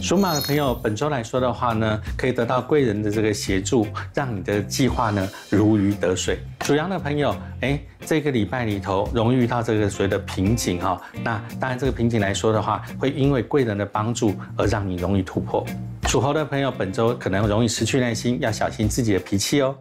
属马的朋友，本周来说的话呢，可以得到贵人的这个协助，让你的计划呢如鱼得水。属羊的朋友，哎，这个礼拜里头容易遇到这个所谓的瓶颈哈。那当然，这个瓶颈来说的话，会因为贵人的帮助而让你容易突破。属猴的朋友，本周可能容易失去耐心，要小心自己的脾气哦。